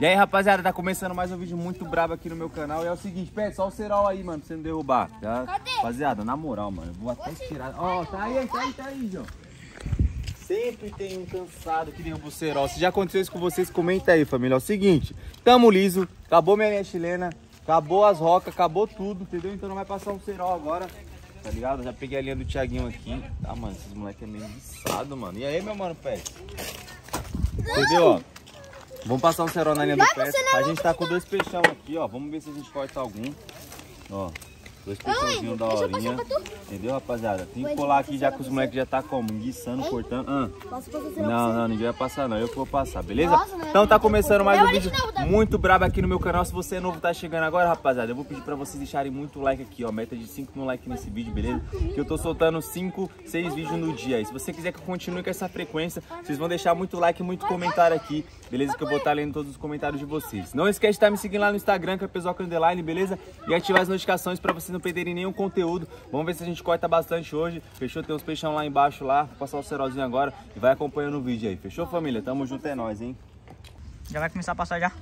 E aí, rapaziada, tá começando mais um vídeo muito brabo aqui no meu canal. E é o seguinte, pede só o cerol aí, mano, pra você não derrubar, tá? Cadê? Rapaziada, na moral, mano, eu vou até tirar. Ó, tá aí, tá aí, tá aí, João. Sempre tem um cansado que derruba o cerol. Se já aconteceu isso com vocês, comenta aí, família. É o seguinte, tamo liso, acabou minha linha chilena, acabou as rocas, acabou tudo, entendeu? Então não vai passar um cerol agora, tá ligado? Já peguei a linha do Thiaguinho aqui. Tá, mano, esses moleques é meio guiçado, mano. E aí, meu mano, pede? Entendeu, ó? Vamos passar um cerol na linha do pé. A gente tá com dois peixão aqui, ó. Vamos ver se a gente corta algum. Ó. Dois peixãozinhos da horinha. Entendeu, rapaziada? Tem que colar aqui já que os moleques já tá como? Guiçando, cortando. Ah. Não, não, ninguém vai passar não, eu que vou passar, beleza? Né? Então tá começando mais um Leva vídeo muito brabo aqui no meu canal. Se você é novo, tá chegando agora, rapaziada, eu vou pedir pra vocês deixarem muito like aqui, ó. Meta de 5 mil likes nesse vídeo, beleza? Que eu tô soltando 5, 6 vídeos no dia. E se você quiser que eu continue com essa frequência, vocês vão deixar muito like e muito comentário aqui, beleza? Que eu vou estar lendo todos os comentários de vocês. Não esquece de estar me seguindo lá no Instagram, que é Pesoca Underline, beleza? E ativar as notificações pra vocês não perderem nenhum conteúdo. Vamos ver se a gente corta bastante hoje. Fechou? Tem uns peixão lá embaixo lá. Vou passar o cerolzinho agora e vai acompanhando o vídeo aí. Fechou, família? Tamo junto, é nóis, hein? Já vai começar a passar já?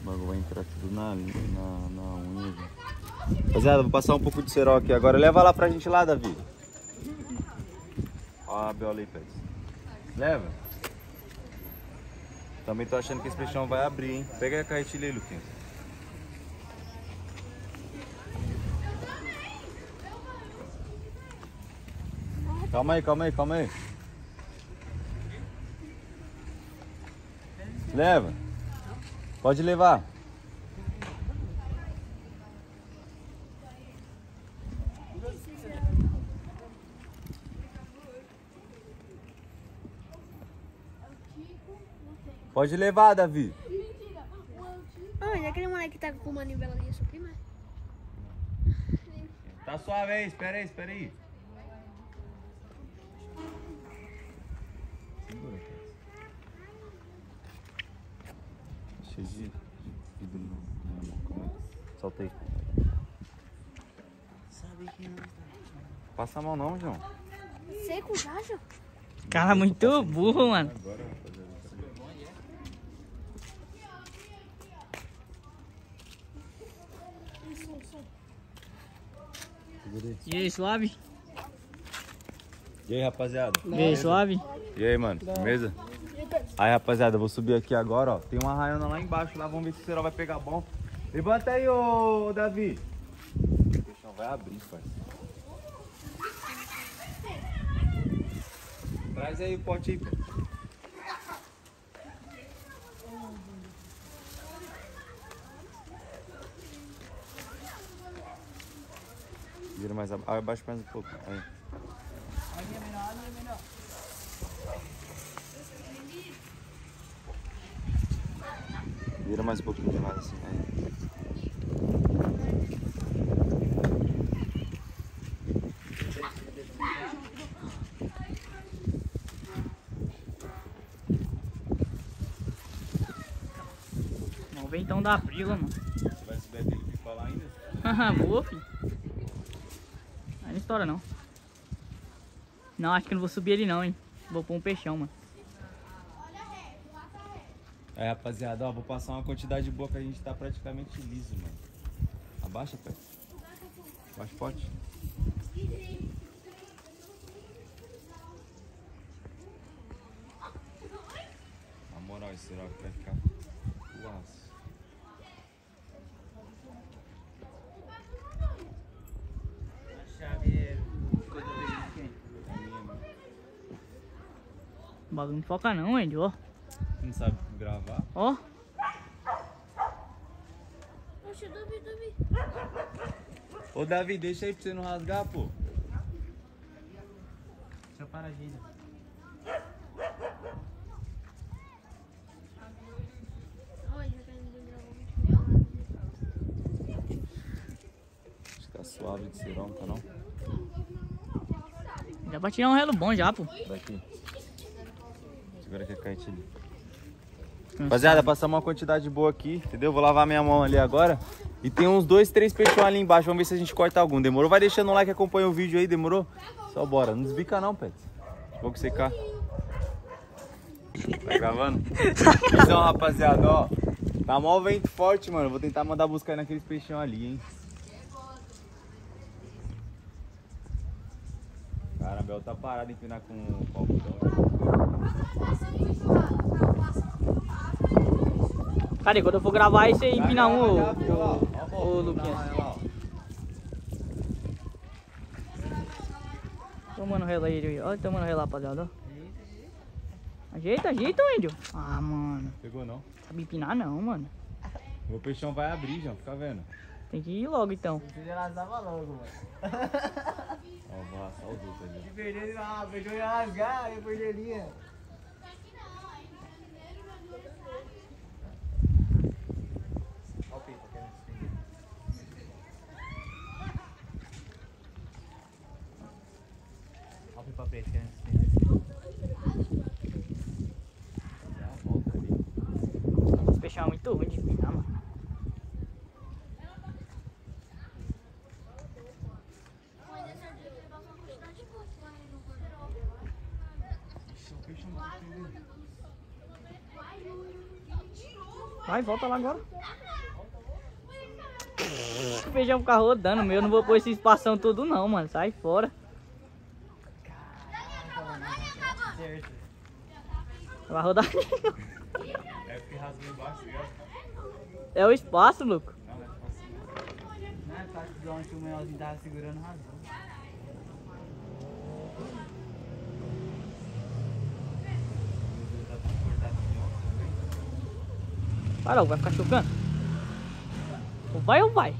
O bagulho vai entrar tudo na, na, na. Rapaziada, vou passar um pouco de cerol aqui agora. Leva lá pra gente lá, Davi. Ó a biola aí, Pez. Leva. Também tô achando que esse peixão vai abrir, hein? Pega a carretilha aí, Luquinhas. Calma aí, calma aí, calma aí. Leva. Pode levar. Pode levar, Davi. Ah, e aquele moleque que tá com uma nivela ali, sua prima? Tá suave aí, espera aí, espera aí. Segura, cara. Cheio de vidro na minha mão, calma aí. Solta aí. Passa a mão não, João. Seco já, Jô? Cara, muito burro, mano. Agora, E aí, suave? E aí, rapaziada? E aí, suave? E aí, mano? Firmeza? Aí, rapaziada, eu vou subir aqui agora, ó. Tem uma raiona lá embaixo, lá. Vamos ver se o cerol vai pegar bom. Levanta aí, ô Davi. O peixão vai abrir, parceiro. Traz aí o pote aí, pô. Vira mais aba- abaixo mais um pouco. Aí. Vira mais um pouquinho de lado assim. Aí. Vamos ver então da frila, mano. Você vai subir aquele pipa lá ainda? Haha, boa, filho. Aí não estoura, não. Não, acho que não vou subir ele não, hein. Vou pôr um peixão, mano. Aí, rapaziada, ó, vou passar uma quantidade boa que a gente tá praticamente liso, mano. Abaixa, pé. Abaixa forte. Na moral, esse será que vai ficar laço. O bagulho não foca não, hein, ó. Não sabe gravar? Ó, Oxe, duvi, duvi. Ô, Davi, deixa aí pra você não rasgar, pô. Deixa eu parar a que tá suave de serão, tá não? Já tirar um relo bom já, pô. Daqui. Segura aqui a cartilha. Rapaziada, passamos uma quantidade boa aqui, entendeu? Vou lavar minha mão ali agora. E tem uns dois, três peixão ali embaixo. Vamos ver se a gente corta algum. Demorou? Vai deixando o like, acompanha o vídeo aí, demorou? Só bora. Não desbica não, Pets. Vou secar. Tá gravando? Então, rapaziada, ó. Tá mó vento forte, mano. Vou tentar mandar buscar naqueles peixão ali, hein. Cara, a Bel tá parado em empinar com o algodão. Cadê? Quando eu for gravar aí, você empina um, ô, já, ó, ó, ô, lá, ó. Tomando rela aí, ó. Tomando rela, rapaziada. Ajeita, ajeita, índio. Ah, mano. Pegou não? Sabe empinar não, mano. O meu peixão vai abrir, João. Fica vendo. Tem que ir logo, então. Ó, vou arrastar os outros ali. Perder, ah, beijou ia rasgar, ia perder linha. Ó o pipa querendo se. Ó o preto querendo se ali. Esse peixão é muito ruim de empinar, mano. Ixi, o peixão vai prender. Vai, volta lá agora. O feijão ficar rodando, meu. Eu não vou pôr esse espação todo, não, mano. Sai fora. Vai rodar. É porque rasgou embaixo? É o espaço, Luco. Não, é fácil. De onde o menorzinho tava segurando razão. Tá tudo cortado aqui, ó. Vai vai ficar chocando. Ou vai ou vai?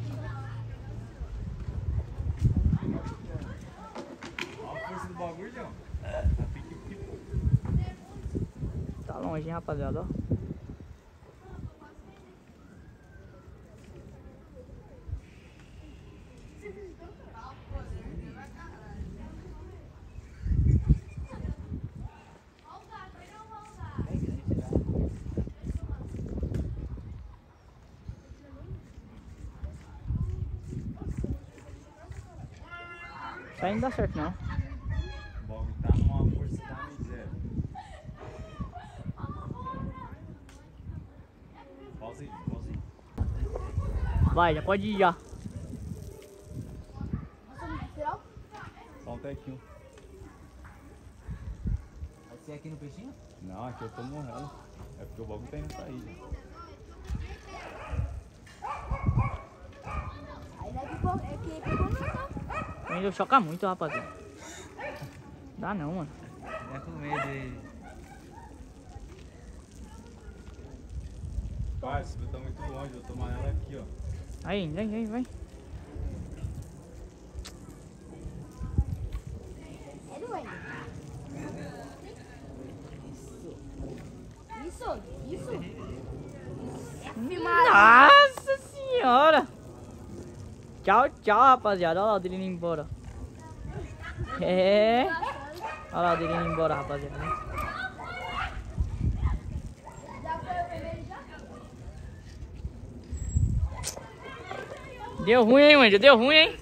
Tá longe, hein, rapaziada, ó. Aí não dá certo, não. O bagulho tá numa força da miséria. Pausa aí, pausa aí. Vai, já pode ir já. Só um tequinho. Vai ser aqui no peixinho? Não, aqui eu tô morrendo. É porque o bagulho tá indo sair. Aí daqui a pouco é que pegou chão. Ainda choca muito, rapaziada. Dá não, mano. É com medo ele. Parça, eu tô muito longe, vou tomar ela aqui, ó. Aí, vem, vem, vem. Tchau, rapaziada. Olha lá o dele indo embora. É. Olha lá o embora, rapaziada. Deu ruim, hein, Wendy? Deu ruim, hein?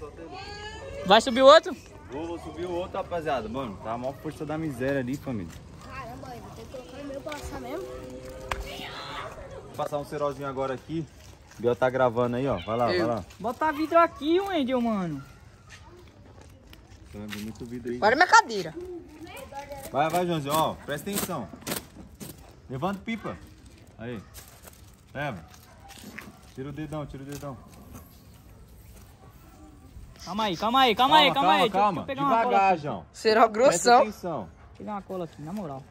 Vai subir o outro? Vou, vou subir o outro, rapaziada. Mano, tá a maior força da miséria ali, família. Caramba, eu vou ter que colocar no meu passar mesmo. Vou passar um cerozinho agora aqui. O Biel tá gravando aí, ó. Vai lá, vai lá. Bota vidro aqui, Wendel, mano. Tá muito vídeo aí. Olha minha cadeira. Vai, vai, Joãozinho, ó. Presta atenção. Levanta pipa. Aí. Leva. Tira o dedão, tira o dedão. Calma aí, calma aí, calma, aí, calma aí. Deixa eu- calma. Deixa eu pegar uma cola Devagar. João. Será Presta grossão. atenção. Deixa eu pegar uma cola aqui, na moral.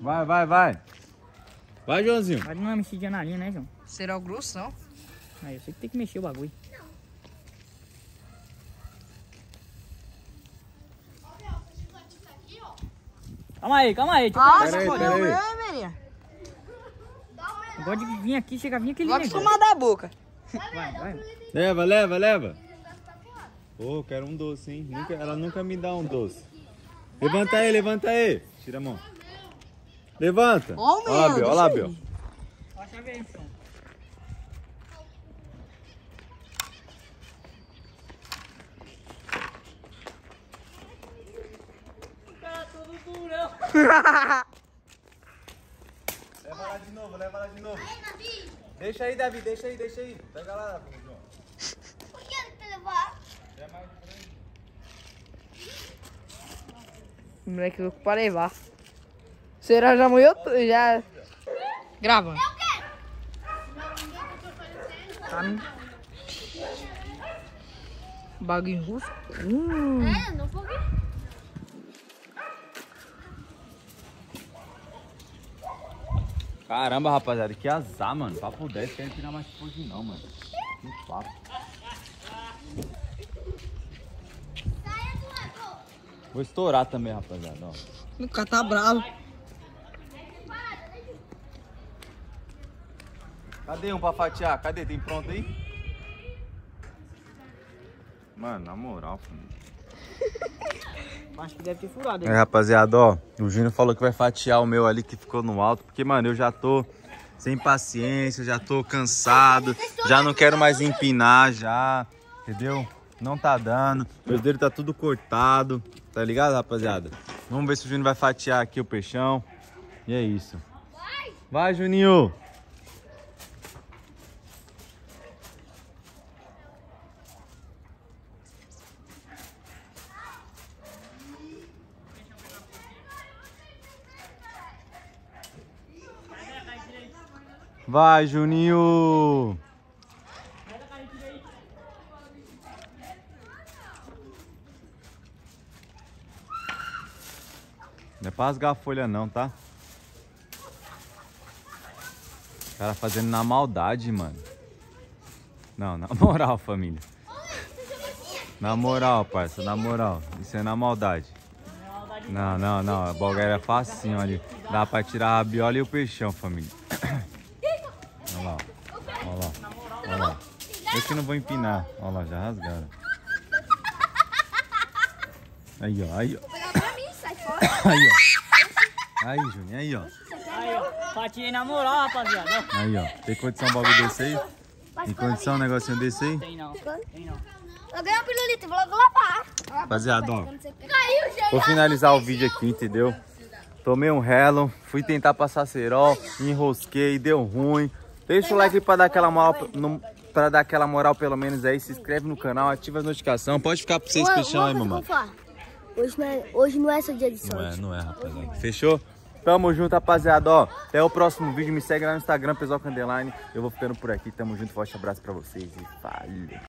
Vai, vai, vai. Vai, Joãozinho. Vai dar uma mexidinha na linha, né, João? Será grossão. Aí, eu sei que tem que mexer o bagulho. Calma aí, calma aí. Deixa eu Ah, pegar Pera aí, pera aí. comeu, hein, menina? Eu gosto de vir aqui, chega a vir aquele Vai negócio. acostumar da boca. Vai, vai. Leva, leva, leva. Pô, quero um doce, hein? Nunca, ela nunca me dá um doce. Levanta aí, levanta aí. Tira a mão. Levanta. Ó o Olha lá, meu, Bel. Olha lá, Bel. Ó a chave aí, então. Tá tudo durão. Leva lá de novo, leva lá de novo. Deixa aí, Davi, deixa aí, deixa aí. Pega lá, João. Por que ele quer levar? O moleque louco pra levar. Será já morreu? Já. Grava. Tá no- Bagulho russo. Hum. É, não Caramba, rapaziada, que azar, mano. Papo 10, querem tirar mais hoje não, mano. Que papo. Vou estourar também, rapaziada, ó. O cara tá bravo. Cadê um pra fatiar? Cadê? Tem pronto aí? Mano, na moral, família. Acho que deve ter furado. É, hein? rapaziada, ó. O Júnior falou que vai fatiar o meu ali que ficou no alto. Porque, mano, eu já tô sem paciência, já tô cansado. Já não quero mais empinar, já. Entendeu? Não tá dando. Meus dedos tá tudo cortado. Tá ligado, rapaziada? Vamos ver se o Júnior vai fatiar aqui o peixão. E é isso. Vai, Juninho! Vai, Juninho! Não é pra rasgar a folha não, tá? O cara fazendo na maldade, mano. Não, na moral, família. Na moral, parça, na moral. Isso é na maldade. Não, não, não. A bolgueira é facinho ali. Dá pra tirar a rabiola e o peixão, família. Que não vou empinar. Olha lá, já rasgaram. Aí, ó. Aí, ó. Aí, ó. Aí, Juninho. Aí, ó. Aí, ó. Fatiei na moral, rapaziada. Aí, ó. Tem condição um bagulho desse aí? Tem condição um negocinho desse aí? Tem não. Tem não. Eu ganhei um pirulito, vou logo lavar. Rapaziada, ó. Caiu, gente. Vou finalizar o vídeo aqui, entendeu? Tomei um Hello, fui tentar passar cerol, enrosquei, deu ruim. Deixa o like pra dar aquela moral, no- pra dar aquela moral pelo menos aí. Se inscreve no canal, ativa as notificações. Pode ficar pra vocês peixão aí, mamãe. Hoje não, é, hoje não é seu dia de sorte. Não é, não é, rapaziada. Fechou? Tamo junto, rapaziada. Ó, até o próximo vídeo. Me segue lá no Instagram, Pessoal Candeline. Eu vou ficando por aqui. Tamo junto. Forte abraço pra vocês e falou.